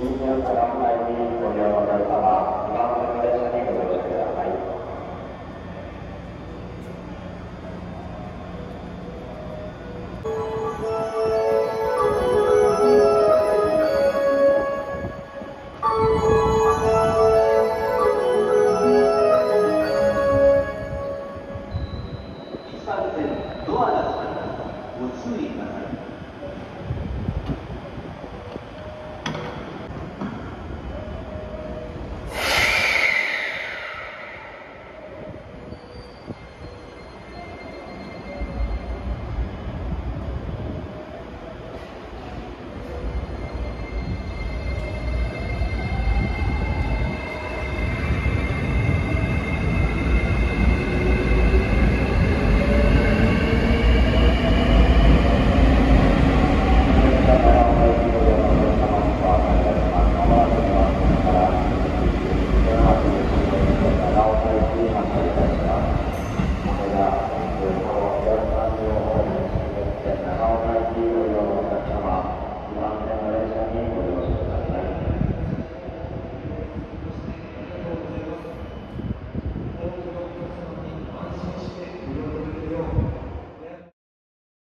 今天早上五百公里我们要到这你上班了